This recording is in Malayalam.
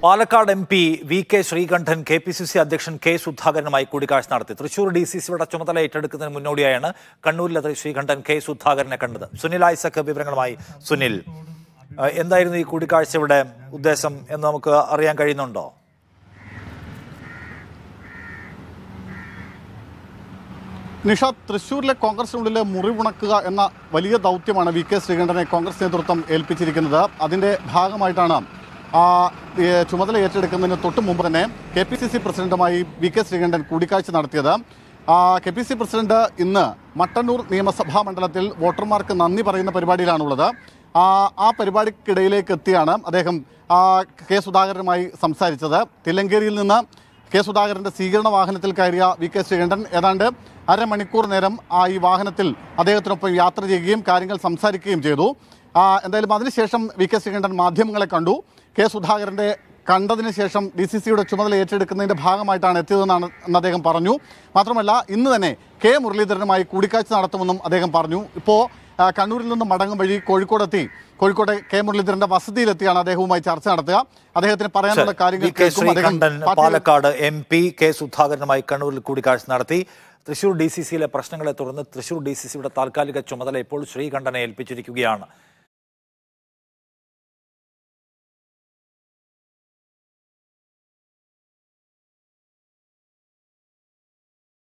Palakkad M P V K Sreekandan K P C C അധ്യക്ഷൻ കെ സുധാകരനുമായി കൂടിക്കാഴ്ച നടത്തി. തൃശൂർ ഡി സി സിയുടെ ചുമതല ഏറ്റെടുക്കുന്നതിന് മുന്നോടിയായാണ് കണ്ണൂരിലെ ശ്രീകണ്ഠൻ കെ സുധാകരനെ കണ്ടത്. സുനിൽ ഐസക് വിവരങ്ങളുമായി സുനിൽ. എന്തായിരുന്നു ഈ കൂടിക്കാഴ്ചയുടെ ഉദ്ദേശം എന്ന് നമുക്ക് അറിയാൻ കഴിയുന്നുണ്ടോ? നിഷ തൃശൂരിലെ കോൺഗ്രസിനുള്ളിലെ മുറിവുണക്കുക എന്ന വലിയ ദൗത്യമാണ് വി കെ ശ്രീകണ്ഠനെ കോൺഗ്രസ് നേതൃത്വം ഏൽപ്പിച്ചിരിക്കുന്നത്. അതിന്റെ ഭാഗമായിട്ടാണ് ചുമതല ഏറ്റെടുക്കുന്നതിന് തൊട്ട് മുമ്പ് തന്നെ കെ പി സി സി പ്രസിഡന്റുമായി വി കെ ശ്രീകണ്ഠൻ കൂടിക്കാഴ്ച നടത്തിയത്. കെ പി സി പ്രസിഡന്റ് ഇന്ന് മട്ടന്നൂർ നിയമസഭാ മണ്ഡലത്തിൽ വോട്ടർമാർക്ക് നന്ദി പറയുന്ന പരിപാടിയിലാണുള്ളത്. ആ പരിപാടിക്കിടയിലേക്ക് എത്തിയാണ് അദ്ദേഹം കെ സുധാകരനുമായി സംസാരിച്ചത്. തില്ലങ്കേരിയിൽ നിന്ന് കെ സുധാകരന്റെ സ്വീകരണ വാഹനത്തിൽ കയറിയ വി കെ ശ്രീകണ്ഠൻ ഏതാണ്ട് അരമണിക്കൂർ നേരം ആ ഈ വാഹനത്തിൽ അദ്ദേഹത്തിനൊപ്പം യാത്ര ചെയ്യുകയും കാര്യങ്ങൾ സംസാരിക്കുകയും ചെയ്തു. എന്തായാലും അതിനുശേഷം വി കെ ശ്രീകണ്ഠൻ മാധ്യമങ്ങളെ കണ്ടു. കെ സുധാകരന്റെ കണ്ടതിന് ശേഷം ഡി സി സിയുടെ ചുമതല ഏറ്റെടുക്കുന്നതിന്റെ ഭാഗമായിട്ടാണ് എത്തിയതെന്നാണ് എന്ന് അദ്ദേഹം പറഞ്ഞു. മാത്രമല്ല ഇന്ന് തന്നെ കെ മുരളീധരനുമായി കൂടിക്കാഴ്ച നടത്തുമെന്നും അദ്ദേഹം പറഞ്ഞു. ഇപ്പോൾ കണ്ണൂരിൽ നിന്ന് മടങ്ങും വഴി കോഴിക്കോടെത്തി. കോഴിക്കോട്ടെ കെ മുരളീധരന്റെ വസതിയിലെത്തിയാണ് അദ്ദേഹവുമായി ചർച്ച നടത്തുക. അദ്ദേഹത്തിന് പറയാനുള്ള കാര്യങ്ങൾ പാലക്കാട് എം പി കെ സുധാകരനുമായി കണ്ണൂരിൽ കൂടിക്കാഴ്ച നടത്തി. തൃശൂർ ഡി സി സിയിലെ പ്രശ്നങ്ങളെ തുടർന്ന് തൃശൂർ ഡി സി സിയുടെ താൽക്കാലിക ചുമതല ഇപ്പോൾ ശ്രീകണ്ഠനെ ഏൽപ്പിച്ചിരിക്കുകയാണ്.